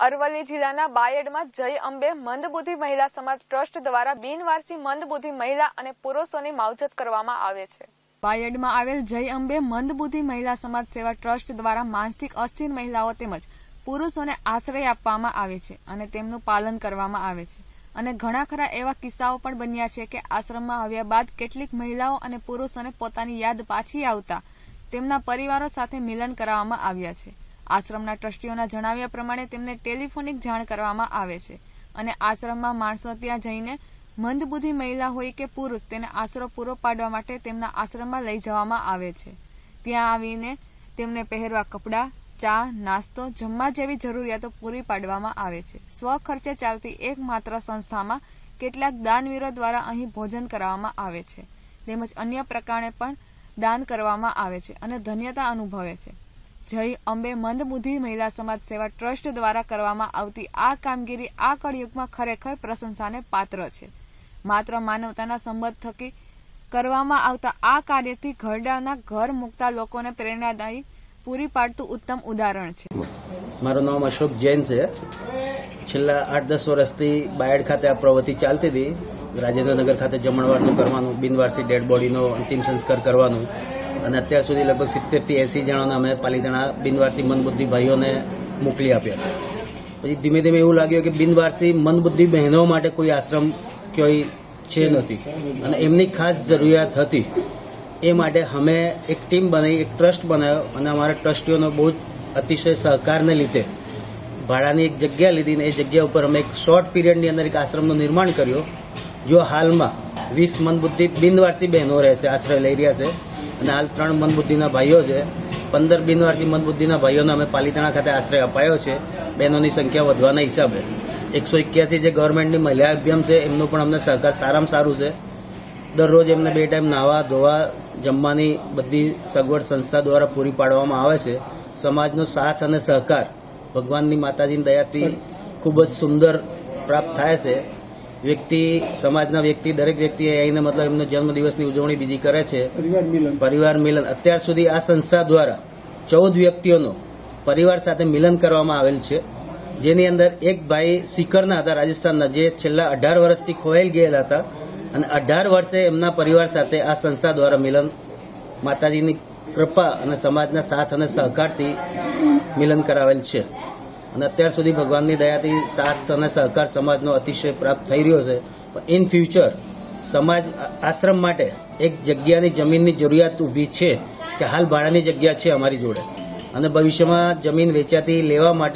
અરવલ્લી જિલ્લાના બાયડમાં જય અંબે મંદબુદ્ધિ મહિલા સમાજ ટ્રસ્ટ દ્વારા બિનવારસી મંદબુદ્ધિ મહિલા અને પુરુષોની માવજત કરવામાં આવે છે. બાયડમાં આવેલ જય અંબે મંદબુદ્ધિ મહિલા સમાજ સેવા ટ્રસ્ટ દ્વારા માનસિક અસ્થિર મહિલાઓ તેમજ પુરુષોને આશ્રય આપવામાં આવે છે અને તેમનું પાલન કરવામાં આવે છે. અને ઘણા ખરા એવા કિસ્સાઓ પણ બન્યા છે કે આશ્રમમાં આવ્યા બાદ કેટલીક મહિલાઓ અને પુરુષોને પોતાની યાદ પાછી આવતા તેમના પરિવારો સાથે મિલન કરાવવામાં આવ્યા છે. આશ્રમના ટ્રસ્ટીઓના જણાવ્યા પ્રમાણે તેમને ટેલિફોનિક જાણ કરવામાં આવે છે અને આશ્રમમાં માણસો ત્યાં જઈને મંદબુદ્ધિ મહિલા હોય કે પુરુષ તેને આશરો પૂરો પાડવા માટે તેમના આશ્રમમાં લઈ જવામાં આવે છે. ત્યાં આવીને તેમને પહેરવા કપડાં, ચા, નાસ્તો, જમવા જેવી જરૂરિયાતો પૂરી પાડવામાં આવે છે. સ્વ ખર્ચે ચાલતી એકમાત્ર સંસ્થામાં કેટલાક દાનવીરો દ્વારા અહીં ભોજન કરાવવામાં આવે છે. તેમજ અન્ય પ્રકારે પણ દાન કરવામાં આવે છે અને ધન્યતા અનુભવે છે. જય અંબે મંદબુદ્ધિ મહિલા સમાજ સેવા ટ્રસ્ટ દ્વારા કરવામાં આવતી આ કામગીરી આ કળયુગમાં ખરેખર પ્રશંસાને પાત્ર છે. માત્ર માનવતાના સંબંધ થકી કરવામાં આવતા આ કાર્યથી ઘરડાના ઘર મુકતા લોકોને પ્રેરણાદાયી પૂરી પાડતું ઉત્તમ ઉદાહરણ છે. મારું નામ અશોક જૈન છે. છેલ્લા આઠ દસ વર્ષથી બાયડ ખાતે આ પ્રવૃત્તિ ચાલતી હતી. રાજેન્દ્રનગર ખાતે જમણવારનું કરવાનું, બિનવારસી ડેડ બોડીનો અંતિમ સંસ્કાર કરવાનું. અને અત્યાર સુધી લગભગ સિત્તેરથી એસી જણાને અમે પાલિતાણા બિનવારસી મંદબુદ્ધિ ભાઈઓને મોકલી આપ્યા છે. પછી ધીમે ધીમે એવું લાગ્યું કે બિનવારસી મંદબુદ્ધિ બહેનો માટે કોઈ આશ્રમ કોઈ છે નથી. અને એમની ખાસ જરૂરિયાત હતી. એ માટે અમે એક ટીમ બનાવી, એક ટ્રસ્ટ બનાવ્યો અને અમારા ટ્રસ્ટીઓનો બહુ જ અતિશય સહકારને લીધે ભાડાની એક જગ્યા લીધી ને એ જગ્યા ઉપર અમે એક શોર્ટ પીરિયડની અંદર એક આશ્રમનું નિર્માણ કર્યું, જો હાલમાં વીસ મનબુદ્ધિ બિનવારસી બહેનો રહે છે, આશ્રય લઈ રહ્યા છે અને હાલ ત્રણ મનબુદ્ધિના ભાઈઓ છે. પંદર બિનવારસી મનબુદ્ધિના ભાઈઓને અમે પાલીતાણા ખાતે આશ્રય અપાયો છે. બહેનોની સંખ્યા વધવાના હિસાબે. એકસો એક્યાસી જે ગવર્મેન્ટની મહિલા અભિયાન છે, એમનું પણ અમને સહકાર સારામાં સારું છે. દરરોજ એમને બે ટાઈમ નાહવા, ધોવા, જમવાની બધી સગવડ સંસ્થા દ્વારા પૂરી પાડવામાં આવે છે. સમાજનો સાથ અને સહકાર ભગવાનની માતાજીની દયાથી ખૂબ જ સુંદર પ્રાપ્ત થાય છે. વ્યક્તિ સમાજના વ્યક્તિ દરેક વ્યક્તિએ આવીને મતલબ એમનો જન્મદિવસની ઉજવણી બીજી કરે છે. પરિવાર મિલન. અત્યાર સુધી આ સંસ્થા દ્વારા ચૌદ વ્યક્તિઓનો પરિવાર સાથે મિલન કરવામાં આવેલ છે. જેની અંદર એક ભાઈ સિકરના હતા રાજસ્થાનના જે છેલ્લા અઢાર વર્ષથી ખોવાઈ ગયેલા હતા અને અઢાર વર્ષે એમના પરિવાર સાથે આ સંસ્થા દ્વારા મિલન માતાજીની કૃપા અને સમાજના સાથ અને સહકારથી મિલન કરાવેલ છે. અને અત્યાર સુધી ભગવાનની દયાથી સાથ અને સહકાર સમાજનો અતિશય પ્રાપ્ત થઈ રહ્યો છે. પણ ઇન ફ્યુચર સમાજ આશ્રમ માટે એક જગ્યાની જમીનની જરૂરિયાત ઊભી છે કે હાલ ભાડાની જગ્યા છે અમારી જોડે. અને ભવિષ્યમાં જમીન વેચાતી લેવા માટે